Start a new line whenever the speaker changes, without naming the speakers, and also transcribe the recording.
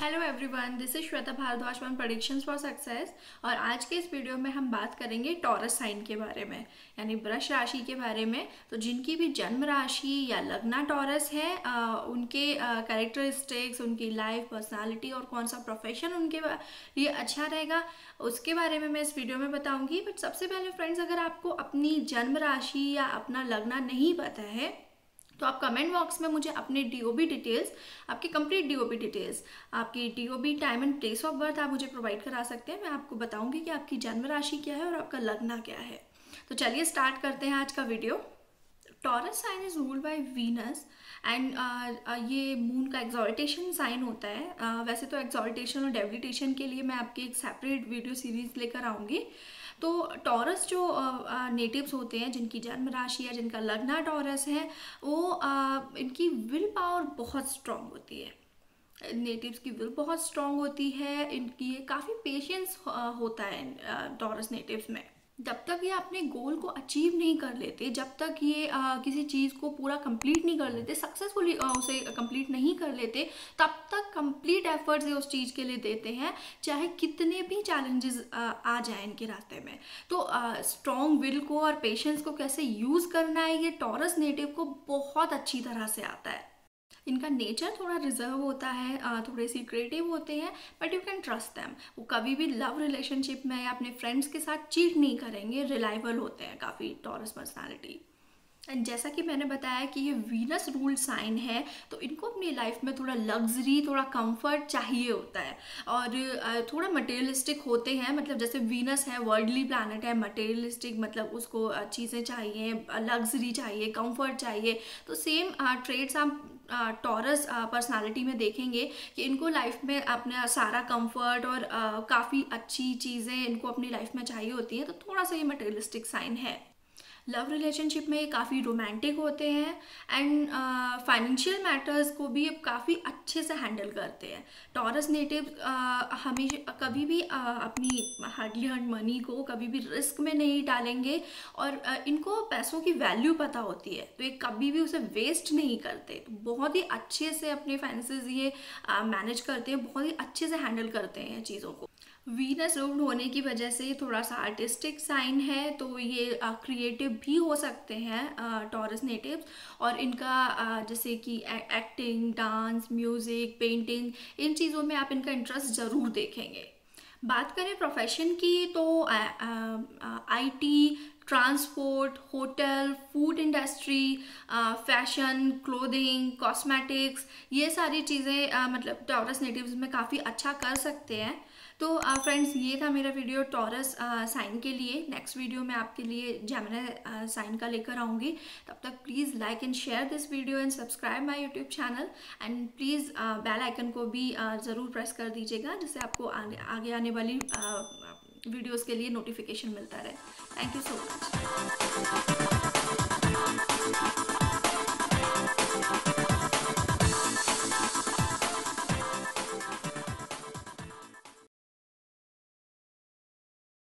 Hello everyone this is Shweta Bhardwaj from productions for success और आज के इस वीडियो में हम बात करेंगे टॉरस साइन के बारे में यानी वृक्ष राशि के बारे में। तो जिनकी भी जन्म राशि या लगना टॉरस है आ, उनके कैरेक्टरिस्टिक्स उनकी लाइफ पर्सनालिटी और कौन सा प्रोफेशन उनके लिए अच्छा रहेगा उसके बारे में मैं इस वीडियो में बताऊँगी। बट सबसे पहले फ्रेंड्स अगर आपको अपनी जन्म राशि या अपना लगना नहीं पता है तो आप कमेंट बॉक्स में मुझे अपने डीओबी डिटेल्स आपकी कंप्लीट डीओबी डिटेल्स आपकी DOB time and place of birth आप मुझे प्रोवाइड करा सकते हैं। मैं आपको बताऊँगी कि आपकी जन्म राशि क्या है और आपका लगना क्या है। तो चलिए स्टार्ट करते हैं आज का video Taurus sign is ruled by Venus and ये मून का एग्जॉल्टेशन साइन होता है। Uh, वैसे तो एग्जॉल्टेशन और डेविटेशन के लिए मैं आपकी एक सेपरेट वीडियो सीरीज़ लेकर आऊँगी। तो टॉरस जो नेटिव्स होते हैं जिनकी जन्म राशि है जिनका लगना टॉरस है वो इनकी विल पावर बहुत स्ट्रांग होती है। नेटिव्स की विल बहुत स्ट्रांग होती है इनकी काफ़ी पेशेंस होता है टॉरस नेटिव्स में। जब तक ये अपने गोल को अचीव नहीं कर लेते जब तक ये आ, किसी चीज़ को पूरा कंप्लीट नहीं कर लेते सक्सेसफुली उसे कंप्लीट नहीं कर लेते तब तक कंप्लीट एफर्ट्स ये उस चीज़ के लिए देते हैं चाहे कितने भी चैलेंजेस आ जाए इनके रास्ते में। तो स्ट्रॉन्ग विल को और पेशेंस को कैसे यूज़ करना है ये टॉरस नेटिव को बहुत अच्छी तरह से आता है। इनका नेचर थोड़ा रिज़र्व होता है थोड़े सीक्रेटिव होते हैं but you can trust them वो कभी भी लव रिलेशनशिप में या अपने फ्रेंड्स के साथ चीट नहीं करेंगे रिलायबल होते हैं काफ़ी टॉरस पर्सनैलिटी एंड जैसा कि मैंने बताया कि ये वीनस रूल साइन है तो इनको अपनी लाइफ में थोड़ा लग्जरी थोड़ा कंफर्ट चाहिए होता है. और थोड़ा मटेरियलिस्टिक होते हैं मतलब जैसे वीनस है वर्ल्डली प्लानट है मटेरियलिस्टिक मतलब उसको चीज़ें चाहिए लग्जरी चाहिए कंफर्ट चाहिए. तो सेम ट्रेड्स आप टॉरस पर्सनालिटी में देखेंगे कि इनको लाइफ में अपना सारा कंफर्ट और काफ़ी अच्छी चीज़ें इनको अपनी लाइफ में चाहिए होती हैं तो थोड़ा सा ये मटेरियलिस्टिक साइन है। लव रिलेशनशिप में ये काफ़ी रोमांटिक होते हैं एंड फाइनेंशियल मैटर्स को भी ये काफ़ी अच्छे से हैंडल करते हैं। टॉरस नेटिव uh, हमेशा कभी भी uh, अपनी हार्डली हर्ड मनी को कभी भी रिस्क में नहीं डालेंगे और uh, इनको पैसों की वैल्यू पता होती है तो ये कभी भी उसे वेस्ट नहीं करते। तो बहुत ही अच्छे से अपने फाइनेंसेस ये मैनेज करते हैं बहुत ही अच्छे से हैंडल करते हैं चीज़ों को। वीनस रूल्ड होने की वजह से थोड़ा सा आर्टिस्टिक साइन है तो ये क्रिएटिव भी हो सकते हैं टॉरस नेटिव्स और इनका जैसे कि एक्टिंग डांस म्यूज़िक पेंटिंग इन चीज़ों में आप इनका इंटरेस्ट ज़रूर देखेंगे। बात करें प्रोफेशन की तो IT transport hotel food industry fashion clothing cosmetics ये सारी चीज़ें मतलब टॉरस नेटिव्स में काफ़ी अच्छा कर सकते हैं। तो फ्रेंड्स ये था मेरा वीडियो टॉरस साइन के लिए। नेक्स्ट वीडियो में आपके लिए जैमना साइन का लेकर आऊँगी। तब तक please like and share this video and subscribe my YouTube channel and please bell icon को भी ज़रूर प्रेस कर दीजिएगा जिससे आपको आगे, आगे आने वाली वीडियोज़ के लिए नोटिफिकेशन मिलता रहे। Thank you so much